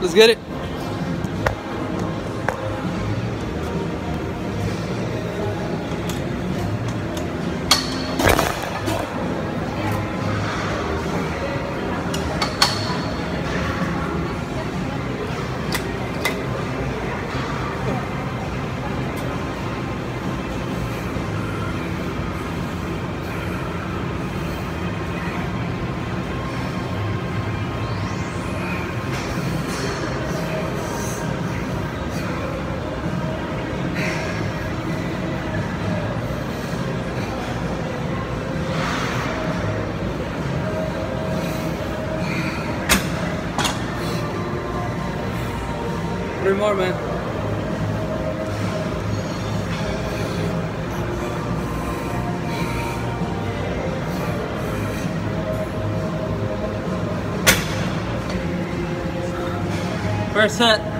Let's get it. Three more, man. First set.